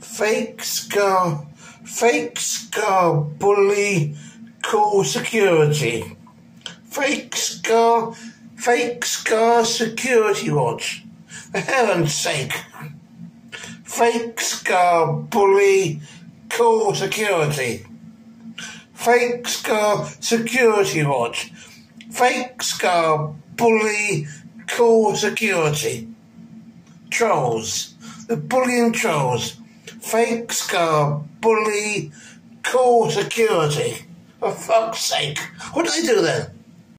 Fake scar, fake scar, bully, call security. Fake scar, fake scar, security watch. For heaven's sake. Fake scar, bully, call security. Fake scar, security watch. Fake scar, bully, call security. Trolls. The bullying trolls. Fake scar, bully, call security. For fuck's sake. What do they do then?